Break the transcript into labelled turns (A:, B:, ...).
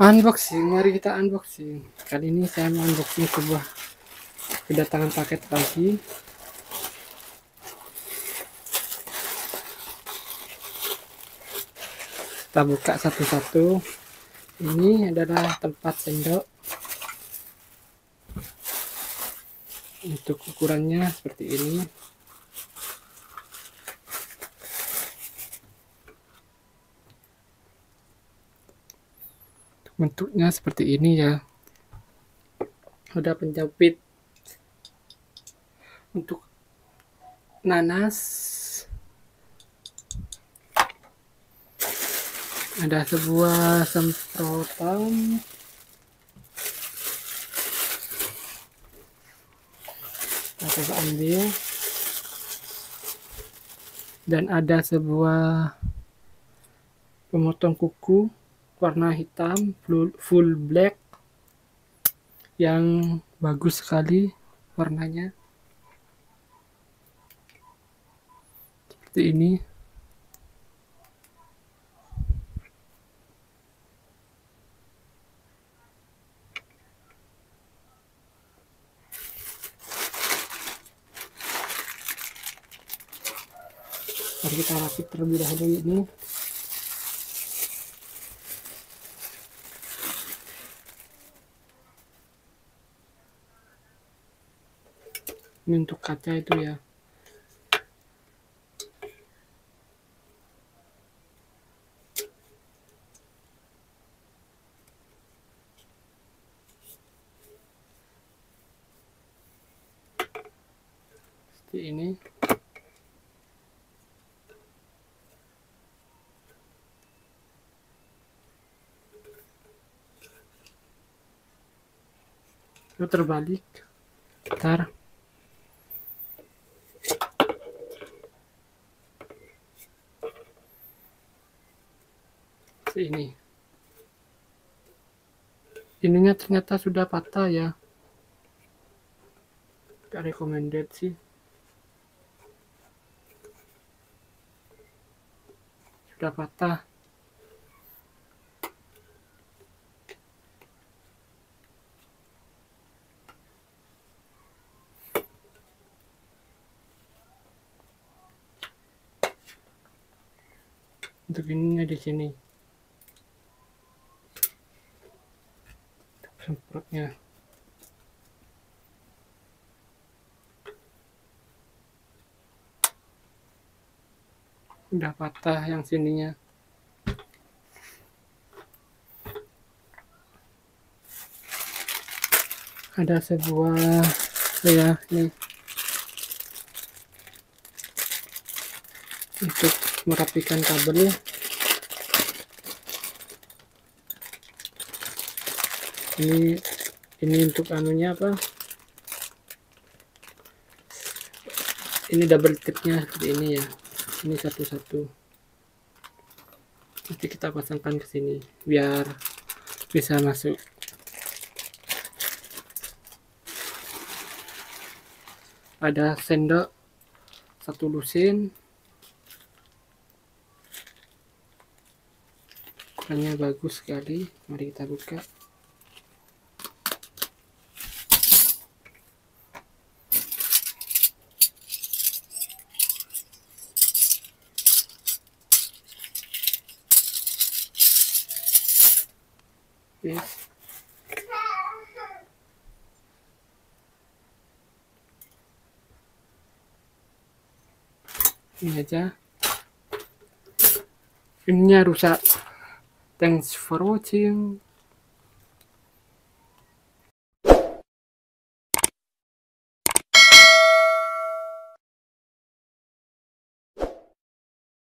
A: Unboxing, mari kita unboxing. Kali ini saya mau unboxing sebuah kedatangan paket lagi. Kita buka satu-satu. Ini adalah tempat sendok. Untuk ukurannya seperti ini. Bentuknya seperti ini ya. Ada penjepit untuk nanas. Ada sebuah semprotan. Kita ambil. Dan ada sebuah pemotong kuku warna hitam full black yang bagus sekali warnanya. Seperti ini. Mari kita rakit terlebih dahulu ini ini untuk kaca itu ya. Seperti ini. Terbalik. Ntar ini. Ininya ternyata sudah patah ya. Gak recommended sih. Sudah patah. Untuk ininya di sini semprotnya. Udah patah yang sininya. Ada sebuah ya ini. Untuk merapikan kabelnya ini ini untuk anunya apa? Ini double tipnya seperti ini ya. Ini satu-satu. Nanti kita pasangkan ke sini biar bisa masuk. Ada sendok satu lusin. Ukurannya bagus sekali. Mari kita buka yes. ini aja. Ininya rusak. Thanks for watching